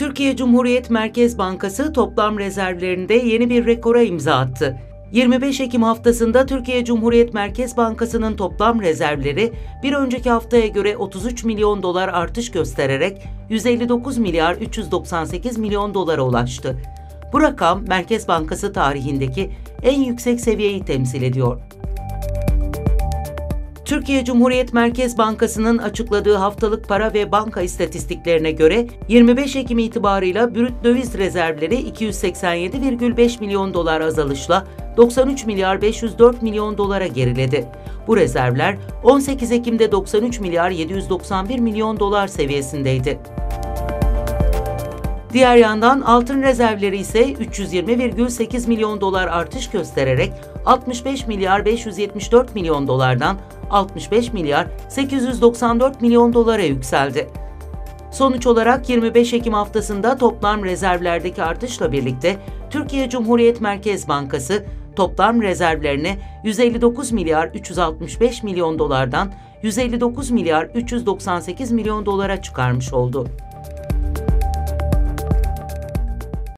Türkiye Cumhuriyet Merkez Bankası toplam rezervlerinde yeni bir rekora imza attı. 25 Ekim haftasında Türkiye Cumhuriyet Merkez Bankası'nın toplam rezervleri bir önceki haftaya göre 33 milyon dolar artış göstererek 159 milyar 398 milyon dolara ulaştı. Bu rakam Merkez Bankası tarihindeki en yüksek seviyeyi temsil ediyor. Türkiye Cumhuriyet Merkez Bankası'nın açıkladığı haftalık para ve banka istatistiklerine göre 25 Ekim itibarıyla brüt döviz rezervleri 287,5 milyon dolar azalışla 93 milyar 504 milyon dolara geriledi. Bu rezervler 18 Ekim'de 93 milyar 791 milyon dolar seviyesindeydi. Diğer yandan altın rezervleri ise 320,8 milyon dolar artış göstererek 65 milyar 574 milyon dolardan 65 milyar 894 milyon dolara yükseldi. Sonuç olarak 25 Ekim haftasında toplam rezervlerdeki artışla birlikte Türkiye Cumhuriyet Merkez Bankası toplam rezervlerini 159 milyar 365 milyon dolardan 159 milyar 398 milyon dolara çıkarmış oldu.